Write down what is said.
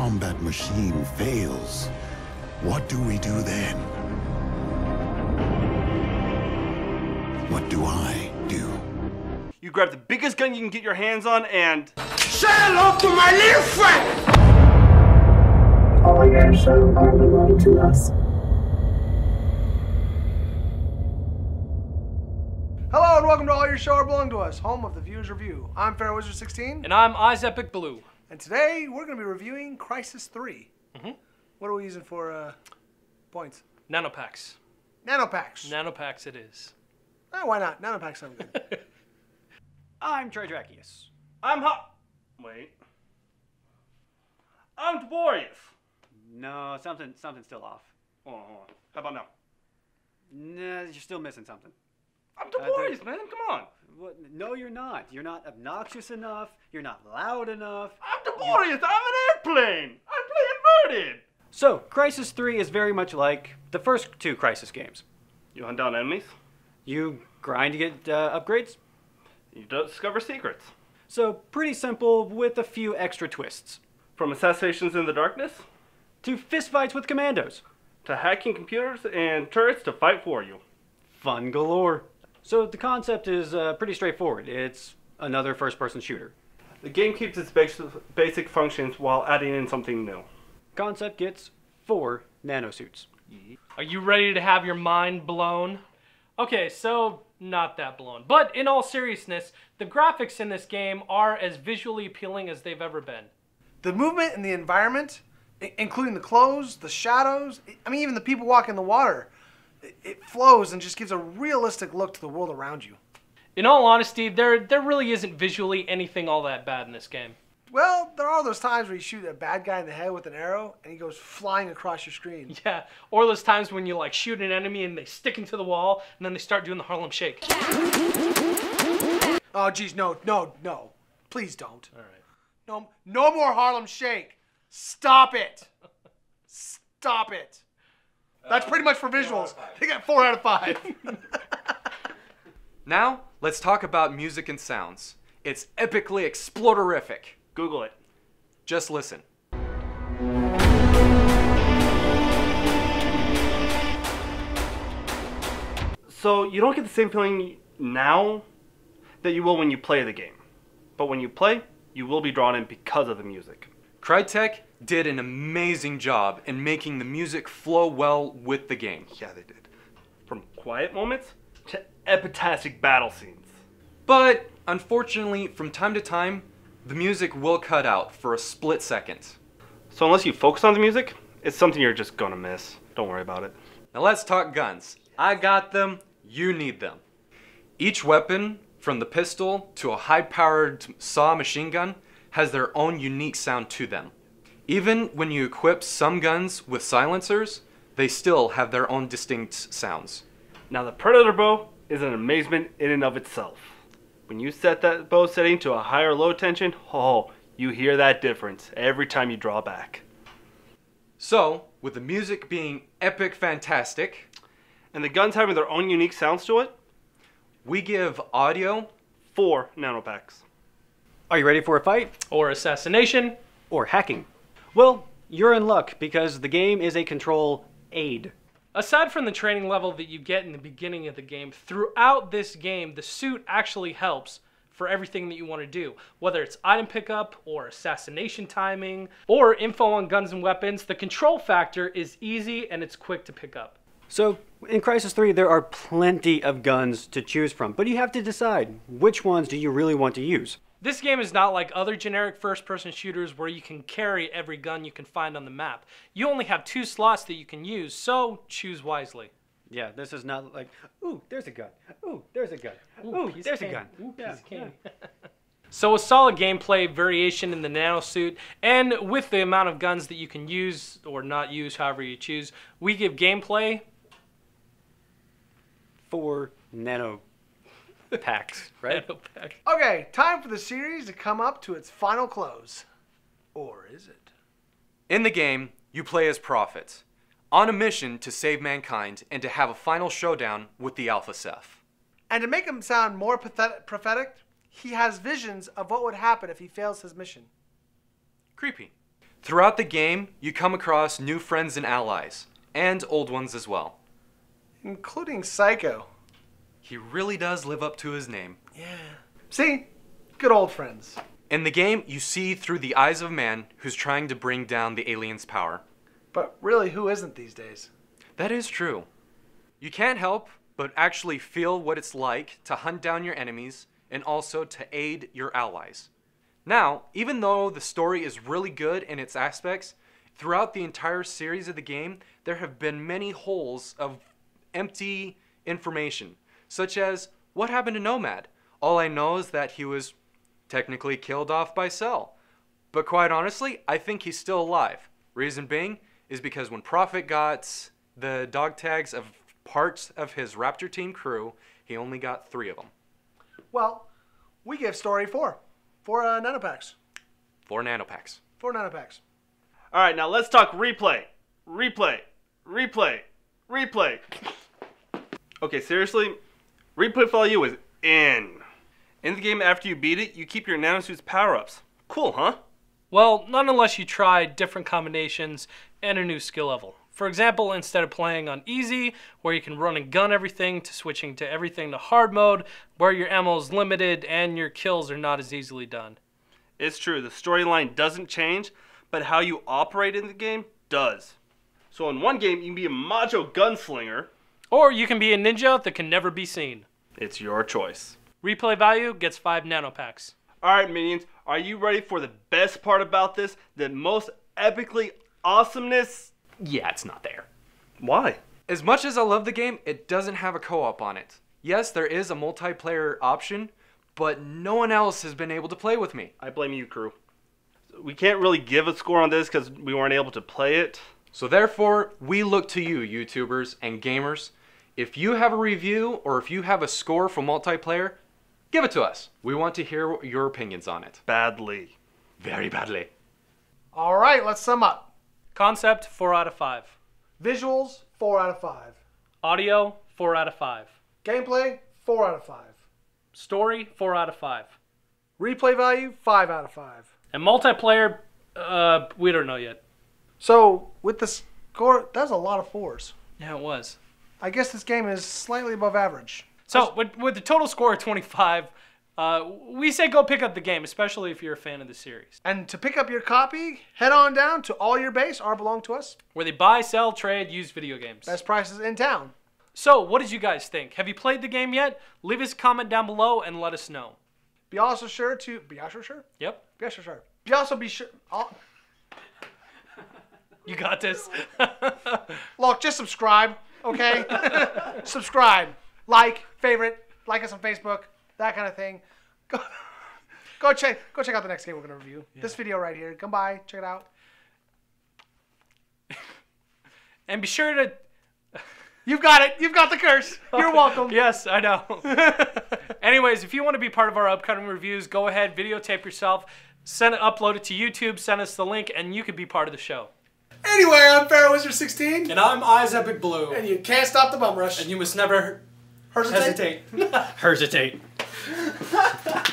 combat machine fails, what do we do then? What do I do? You grab the biggest gun you can get your hands on and. Say hello to my little friend! All your show are belong to us. Hello and welcome to All Your Show Are Belong to Us, home of the Viewers Review. I'm Pharaoh Wizard 16, And I'm Eyes Epic Blue. And today we're going to be reviewing Crysis 3. Mm-hmm. What are we using for uh, points? Nanopacks. Nanopacks. Nanopacks it is. Eh, why not? Nanopacks sound good. I'm Tridrachius. I'm hot. Wait. I'm Deborius. No, something something's still off. Hold on, hold on. How about now? Nah, you're still missing something. I'm Uh, man. Come on. What? No, you're not. You're not obnoxious enough. You're not loud enough. I'm the Deborius. I'm an airplane. I play inverted. So, Crysis 3 is very much like the first two Crysis games. You hunt down enemies. You grind to get uh, upgrades. You discover secrets. So, pretty simple with a few extra twists. From assassinations in the darkness To fistfights with commandos. to hacking computers and turrets to fight for you. Fun galore. So, the concept is uh, pretty straightforward. It's another first person shooter. The game keeps its basic, basic functions while adding in something new. Concept gets four nanosuits. Are you ready to have your mind blown? Okay, so not that blown. But in all seriousness, the graphics in this game are as visually appealing as they've ever been. the movement and the environment, including the clothes, the shadows, I mean, even the people walking the water, it, flows and just gives a realistic look to the world around you. In all honesty, there there really isn't visually anything all that bad in this game. Well, there are those times where you shoot a bad guy in the head with an arrow and he goes flying across your screen. Yeah, or those times when you like shoot an enemy and they stick into the wall and then they start doing the Harlem Shake. Oh, geez, no, no, no. Please don't. All right. No, no more Harlem Shake. Stop it. Stop it. That's pretty much for visuals. They got four out of five. Now, let's talk about music and sounds. It's epically exploderific. Google it. Just listen. So you don't get the same feeling now that you will when you play the game. But when you play, you will be drawn in because of the music. Crytek did an amazing job in making the music flow well with the game. Yeah, they did. From quiet moments to epitastic battle scenes. But unfortunately, from time to time, the music will cut out for a split second. So unless you focus on the music, it's something you're just gonna miss. Don't worry about it. Now let's talk guns. I got them, you need them. Each weapon, from the pistol to a high powered saw machine gun, has their own unique sound to them. Even when you equip some guns with silencers, they still have their own distinct sounds. Now the Predator bow is an amazement in and of itself. When you set that bow setting to a high or low tension, oh, you hear that difference every time you draw back. So, with the music being epic fantastic, And the guns having their own unique sounds to it, we give audio four nanopacks. Are you ready for a fight? Or assassination. Or hacking? Well, you're in luck because the game is a control aid. Aside from the training level that you get in the beginning of the game, throughout this game, the suit actually helps for everything that you want to do. Whether it's item pickup or assassination timing or info on guns and weapons, the control factor is easy and it's quick to pick up. So, in Crysis 3, there are plenty of guns to choose from, but you have to decide which ones do you really want to use. This game is not like other generic first person shooters where you can carry every gun you can find on the map. You only have two slots that you can use, so choose wisely. Yeah, this is not like, ooh, there's a gun. Ooh, there's a gun. Ooh, piece there's a gun. Ooh, Yeah. So a solid gameplay variation in the nano suit, and with the amount of guns that you can use or not use, however you choose, we give gameplay. Four nano packs, right? Nanopack. okay, time for the series to come up to its final close. Or is it? In the game, you play as Prophet, on a mission to save mankind and to have a final showdown with the Alpha Ceph. And to make him sound more pathet- prophetic, he has visions of what would happen if he fails his mission. Creepy. Throughout the game, you come across new friends and allies, and old ones as well. Including Psycho. He really does live up to his name. Yeah. See? Good old friends. In the game, you see through the eyes of a man who's trying to bring down the alien's power. But really, who isn't these days? That is true. You can't help but actually feel what it's like to hunt down your enemies and also to aid your allies. Now, even though the story is really good in its aspects, throughout the entire series of the game, there have been many holes of empty information, such as what happened to Nomad? All I know is that he was technically killed off by Cell. But quite honestly, I think he's still alive. Reason being is because when Prophet got the dog tags of parts of his Raptor team crew, he only got three of them. Well, we give story four. Four uh, nanopacks. Four nanopacks. Four nanopacks. All right, now let's talk replay. Replay. Replay. Replay. Okay, seriously, replay value is in. In the game, after you beat it, you keep your nanosuit's power ups. Cool, huh? Well, not unless you try different combinations and a new skill level. For example, instead of playing on easy, where you can run and gun everything, to switching to everything to hard mode, where your ammo is limited and your kills are not as easily done. It's true, the storyline doesn't change, but how you operate in the game does. So in one game, you can be a macho gunslinger. Or you can be a ninja that can never be seen. It's your choice. Replay value gets 5 nanopacks. All right, minions, are you ready for the best part about this? The most epically awesomeness? Yeah, it's not there. Why? As much as I love the game, it doesn't have a co op on it. Yes, there is a multiplayer option, but no one else has been able to play with me. I blame you, crew. We can't really give a score on this because we weren't able to play it. So therefore, we look to you, YouTubers and gamers. If you have a review or if you have a score for multiplayer, give it to us. We want to hear your opinions on it. Badly. Very badly. All right, let's sum up. Concept 4 out of 5. Visuals, four out of five. Audio 4 out of 5. Gameplay, four out of five. Story 4 out of 5. Replay value, five out of five. And multiplayer, uh, we don't know yet. So with the score, that's a lot of fours. Yeah, it was. I guess this game is slightly above average. So with, with the total score of 25, uh, we say go pick up the game, especially if you're a fan of the series, And to pick up your copy, head on down to All Your Base, our belong to us. where they buy, sell, trade, use video games. Best prices in town. So, what did you guys think? Have you played the game yet? Leave us a comment down below and let us know. Be also sure to be also sure. Yep, Be also sure. Be also be sure. Oh, you got this. look, just subscribe, okay? subscribe, like, favorite, like us on Facebook, that kind of thing. Go, go check, go check out the next game we're gonna review. This video right here. Come by, check it out. and be sure to. You've got it. You've got the curse. You're welcome. Yes, I know. Anyways, if you want to be part of our upcoming reviews, go ahead, videotape yourself, send it, upload it to YouTube, send us the link, and you could be part of the show. Anyway, I'm Pharaoh Wizard 16, And I'm Eyes Epic Blue. and you can't stop the bum rush. And you must never Hesitate. hesitate. Hesitate.